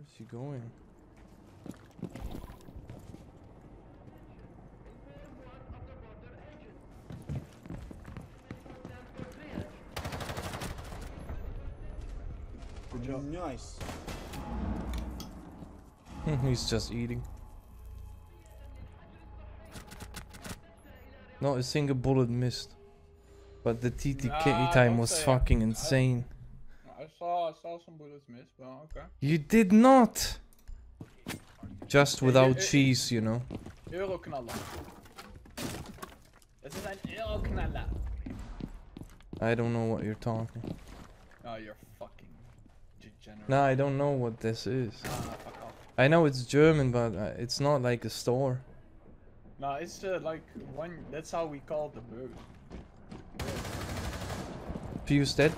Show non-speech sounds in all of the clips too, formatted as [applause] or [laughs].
Where's he going? Good job. Nice. [laughs] He's just eating. Not a single bullet missed. But the TTK Nah, time was say- fucking I- insane. I saw some bullets miss, but okay. You did not! Just without cheese, you know. Euroknaller. Het is een euroknaller. I don't know what you're talking. Oh, you're fucking degenerate. No, I don't know what this is. Ah. I know it's German, but uh, it's not like a store. No, it's uh, like one. That's how we call the burger. Fuse dead.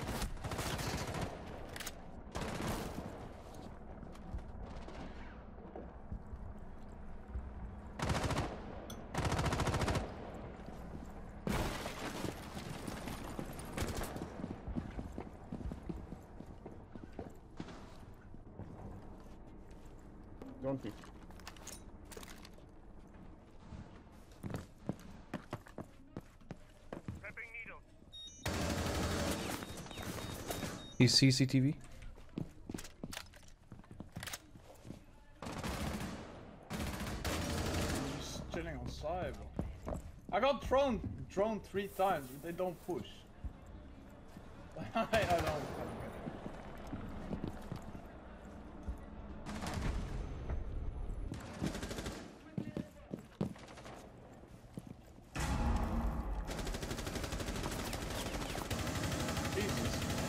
Don't pick. He's CCTV. I'm just chilling on side. I got thrown drone three times, but they don't push. I, [laughs] I don't.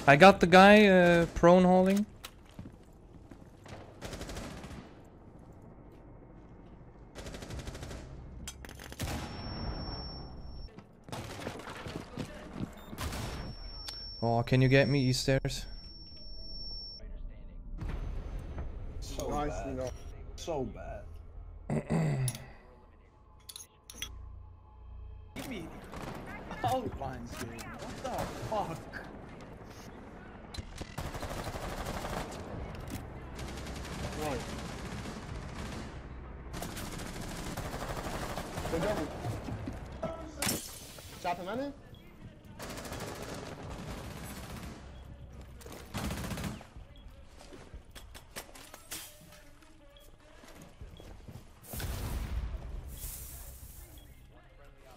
I got the guy uh, prone hauling. Oh, can you get me east stairs? So Nice, bad. So bad. Give me outlines, game. What the fuck? Right. Job. Shot him, man.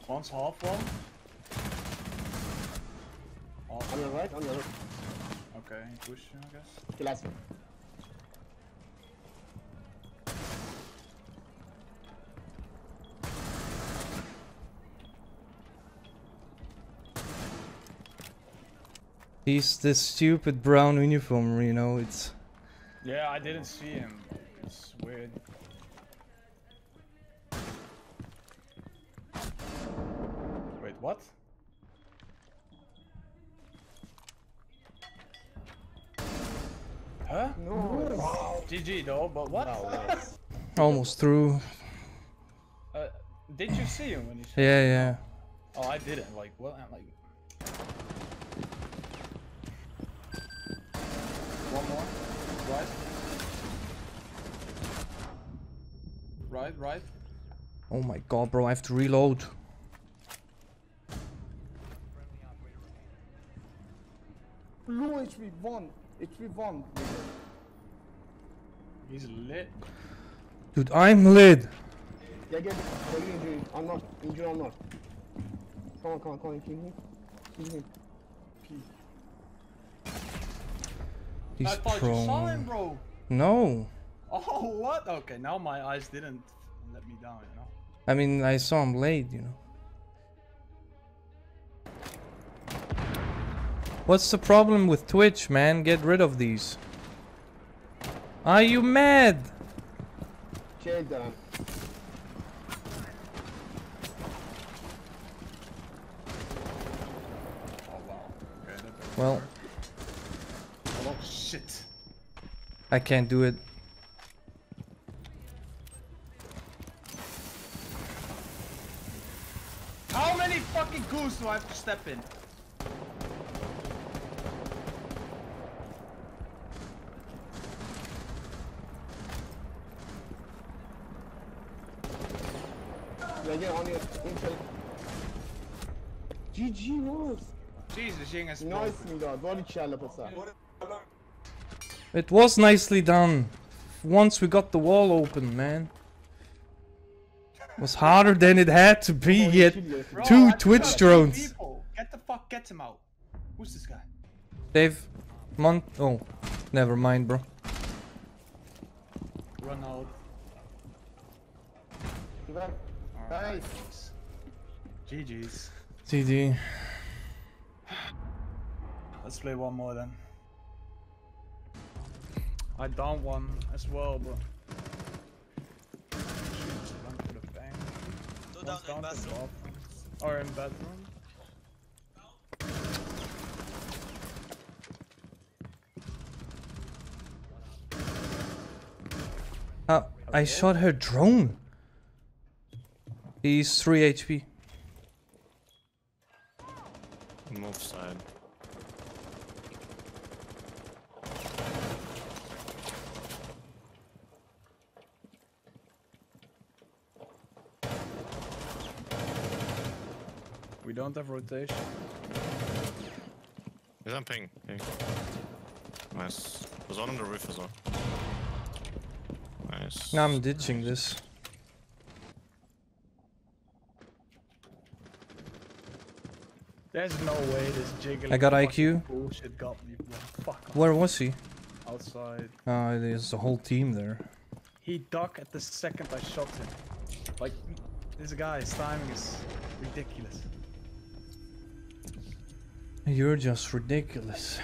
One's half one. Half. On your right, on your right. Okay, pushed you, I guess. The last one. He's this stupid brown uniform, you know, it's... Yeah, I didn't see him. It's weird. Wait, what? Huh? No. GG though, but what? Almost through. Uh, did you see him when he? shot? Yeah, yeah. Oh, I didn't. Like what? I'm Like. One more. Right. Right, right. Oh my god, bro, I have to reload. Low HP one. HP one. He's lit. Dude, I'm lid. Yeah, get get injury. I'm not injury. I'm not. Come on, come on, come on. Kill him. Kill him. He's I thought you saw him, bro. No. Oh, what? Okay, now my eyes didn't let me down, you know. I mean, I saw him late, you know. What's the problem with Twitch, man? Get rid of these. Are you mad? Kill them. Oh wow. Okay, that didn't Well, work. Shit. I can't do it. How many fucking goose do I have to step in? Yeah, on your GG, Wolves! Jesus, Jing is Nice, mi dog. Voli čela passar. It was nicely done. Once we got the wall open, man. It was harder than it had to be, yet Bro, two I Twitch drones. people. Get the fuck, get him out. Who's this guy? Dave, Mon. Oh, never mind, bro. Run out. Nice. GG's. GG. Let's play one more then. I down one as well, but. Shoot, run to the bank. Two down One's in bathroom. Or in bedroom. Uh, I shot her drone. He's 3 HP. Move side. We don't have rotation. He's on ping. ping. Nice. There's one on the roof as well. Nice. Now I'm ditching this. There's no way this jiggling I got IQ. bullshit got me, bro. Fuck off. Where was he? outside. Uh, there's a whole team there. He ducked at the second I shot him. Like, this guy's timing is ridiculous. You're just ridiculous.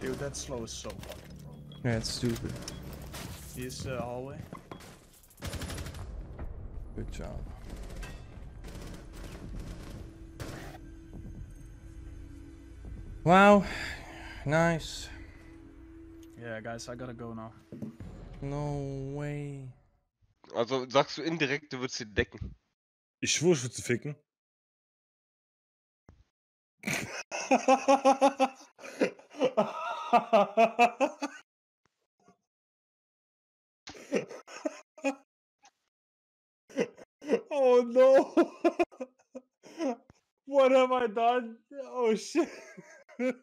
Dude, that slow is so fucking broken. Yeah, it's stupid. He's uh, hallway. Good job. Wow. Nice. Yeah, guys, I gotta go now. No way. Also sagst du indirekt, du würdest ihn decken. Ich schwöre, ich würde sie ficken. [laughs] [laughs] oh no! what have I done? Oh shit! [laughs]